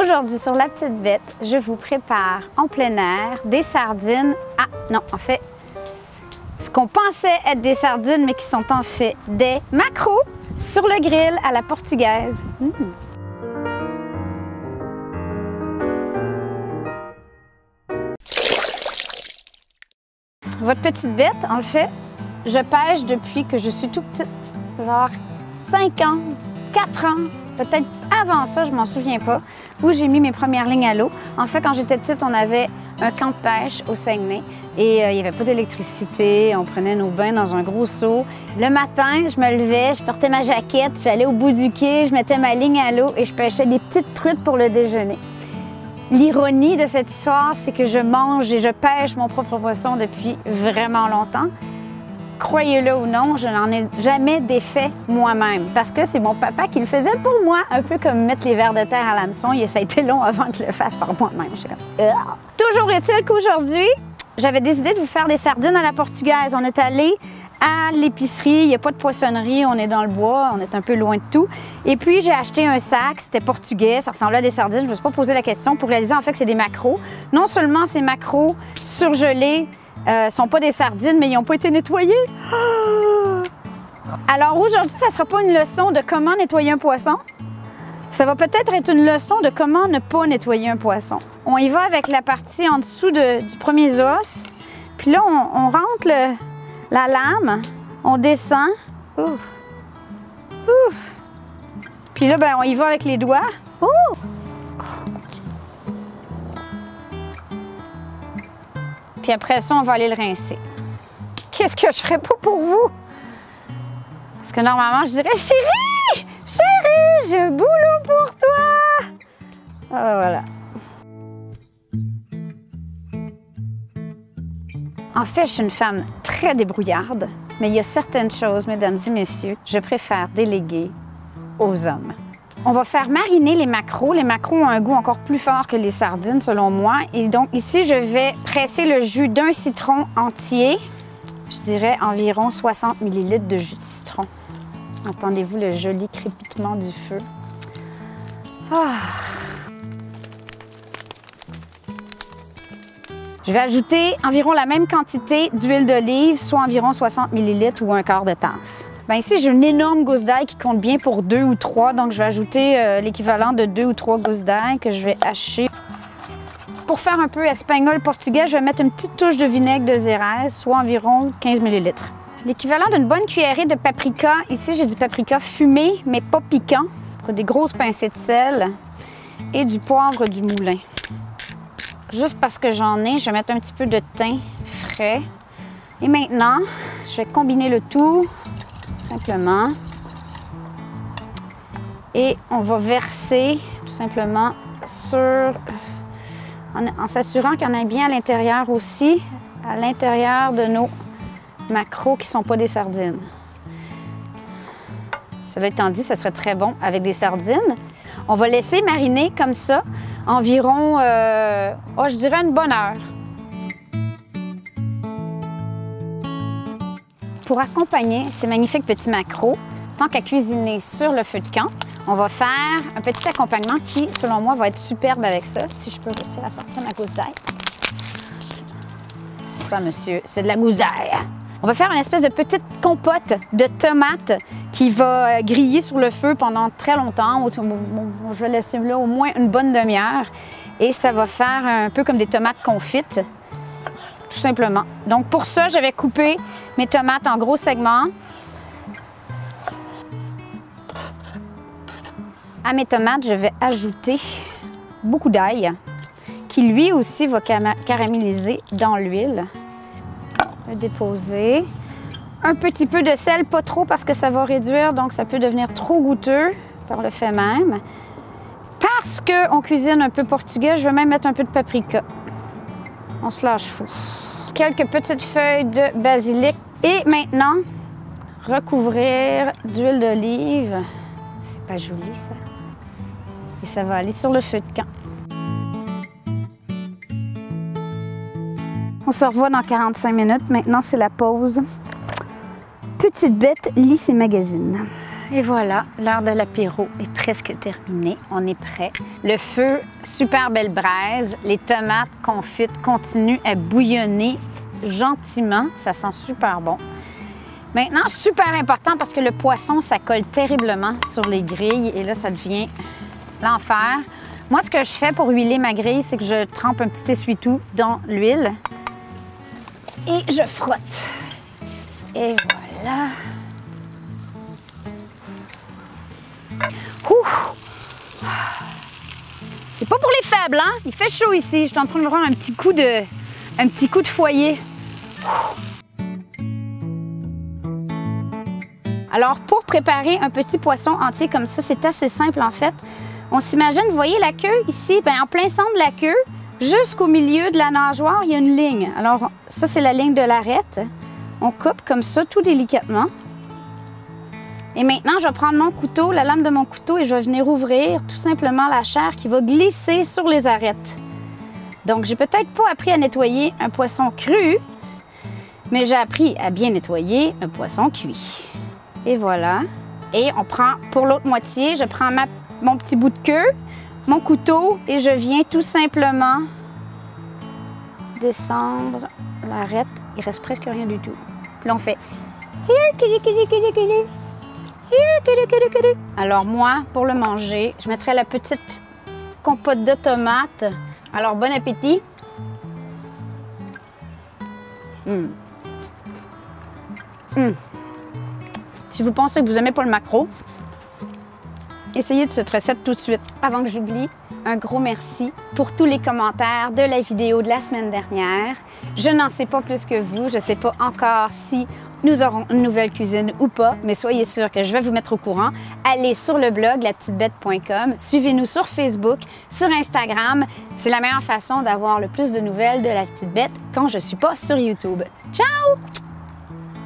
Aujourd'hui, sur La Petite Bête, je vous prépare en plein air des sardines. Ah, non, en fait, ce qu'on pensait être des sardines, mais qui sont en fait des macros sur le grill à la portugaise. Mmh. Votre petite bête, en fait, je pêche depuis que je suis tout petite, genre 5 ans, 4 ans, peut-être avant ça, je m'en souviens pas, où j'ai mis mes premières lignes à l'eau. En fait, quand j'étais petite, on avait un camp de pêche au Saguenay et euh, il n'y avait pas d'électricité. On prenait nos bains dans un gros seau. Le matin, je me levais, je portais ma jaquette, j'allais au bout du quai, je mettais ma ligne à l'eau et je pêchais des petites truites pour le déjeuner. L'ironie de cette histoire, c'est que je mange et je pêche mon propre poisson depuis vraiment longtemps croyez-le ou non, je n'en ai jamais défait moi-même parce que c'est mon papa qui le faisait pour moi, un peu comme mettre les vers de terre à l'hameçon. Ça a été long avant que je le fasse par moi-même. Toujours est-il qu'aujourd'hui, j'avais décidé de vous faire des sardines à la portugaise. On est allé à l'épicerie, il n'y a pas de poissonnerie, on est dans le bois, on est un peu loin de tout. Et puis j'ai acheté un sac, c'était portugais, ça ressemblait à des sardines, je ne me suis pas posé la question pour réaliser en fait que c'est des macros. Non seulement ces macros surgelés euh, sont pas des sardines, mais ils n'ont pas été nettoyés. Alors aujourd'hui, ça ne sera pas une leçon de comment nettoyer un poisson. Ça va peut-être être une leçon de comment ne pas nettoyer un poisson. On y va avec la partie en dessous du premier os. Puis là, on, rentre la lame, on descend. Ouf. Ouf. Puis là, ben, on y va avec les doigts. Ouh. Puis après ça, on va aller le rincer. Qu'est-ce que je ferais pas pour vous? Parce que normalement, je dirais Chérie! Chérie, j'ai un boulot pour toi! Ah, voilà. En fait, je suis une femme très débrouillarde, mais il y a certaines choses, mesdames et messieurs, je préfère déléguer aux hommes. On va faire mariner les maquereaux. Les maquereaux ont un goût encore plus fort que les sardines, selon moi. Et donc, ici, je vais presser le jus d'un citron entier. Je dirais environ 60 ml de jus de citron. Entendez-vous le joli crépitement du feu? Ah. Je vais ajouter environ la même quantité d'huile d'olive, soit environ 60 ml ou un quart de tasse. Bien, ici, j'ai une énorme gousse d'ail qui compte bien pour deux ou trois, donc je vais ajouter euh, l'équivalent de deux ou trois gousses d'ail que je vais hacher. Pour faire un peu espagnol portugais, je vais mettre une petite touche de vinaigre de Xérès, soit environ 15 ml. L'équivalent d'une bonne cuillerée de paprika. Ici, j'ai du paprika fumé, mais pas piquant. Des grosses pincées de sel et du poivre du moulin. Juste parce que j'en ai, je vais mettre un petit peu de thym frais. Et maintenant, je vais combiner le tout simplement. Et on va verser tout simplement sur, en, s'assurant qu'il y en a bien à l'intérieur aussi, à l'intérieur de nos macros qui ne sont pas des sardines. Cela étant dit, ça serait très bon avec des sardines. On va laisser mariner comme ça environ, euh, oh, je dirais une bonne heure. Pour accompagner ces magnifiques petits macros, tant qu'à cuisiner sur le feu de camp, on va faire un petit accompagnement qui, selon moi, va être superbe avec ça. Si je peux réussir à sortir ma gousse d'ail. Ça, monsieur, c'est de la gousse. On va faire une espèce de petite compote de tomates qui va euh, griller sur le feu pendant très longtemps. Je vais laisser là au moins une bonne demi-heure. Et ça va faire un peu comme des tomates confites tout simplement. Donc pour ça, je vais couper mes tomates en gros segments. À mes tomates, je vais ajouter beaucoup d'ail qui lui aussi va caraméliser dans l'huile. Vais déposer un petit peu de sel, pas trop parce que ça va réduire, donc ça peut devenir trop goûteux par le fait même. Parce qu'on cuisine un peu portugais, je vais même mettre un peu de paprika. On se lâche fou quelques petites feuilles de basilic et maintenant recouvrir d'huile d'olive. C'est pas joli ça. Et ça va aller sur le feu de camp. On se revoit dans 45 minutes. Maintenant, c'est la pause. Petite bête lit ses magazines. Et voilà, l'heure de l'apéro est presque terminée. On est prêt. Le feu, super belle braise. Les tomates confites continuent à bouillonner gentiment. Ça sent super bon. Maintenant, super important parce que le poisson, ça colle terriblement sur les grilles et là, ça devient l'enfer. Moi, ce que je fais pour huiler ma grille, c'est que je trempe un petit essuie-tout dans l'huile et je frotte. Et voilà. C'est pas pour les faibles, hein? Il fait chaud ici. Je suis en train de prendre un petit coup de, un petit coup de foyer. Alors, pour préparer un petit poisson entier comme ça, c'est assez simple en fait. On s'imagine, vous voyez la queue ici, bien, en plein centre de la queue, jusqu'au milieu de la nageoire, il y a une ligne. Alors, ça, c'est la ligne de l'arête. On coupe comme ça, tout délicatement. Et maintenant, je vais prendre mon couteau, la lame de mon couteau, et je vais venir ouvrir tout simplement la chair qui va glisser sur les arêtes. Donc, j'ai peut-être pas appris à nettoyer un poisson cru, mais j'ai appris à bien nettoyer un poisson cuit. Et voilà. Et on prend, pour l'autre moitié, je prends mon petit bout de queue, mon couteau, et je viens tout simplement descendre l'arête. Il reste presque rien du tout. Puis là, on fait... Alors moi, pour le manger, je mettrai la petite compote de tomates. Alors bon appétit. Hum. Hum. Si vous pensez que vous n'aimez pas le macro, essayez de cette recette tout de suite. Avant que j'oublie, un gros merci pour tous les commentaires de la vidéo de la semaine dernière. Je n'en sais pas plus que vous. Je ne sais pas encore si nous aurons une nouvelle cuisine ou pas, mais soyez sûrs que je vais vous mettre au courant. Allez sur le blog lapetitebête.com, suivez-nous sur Facebook, sur Instagram. C'est la meilleure façon d'avoir le plus de nouvelles de la petite bête quand je suis pas sur YouTube. Ciao!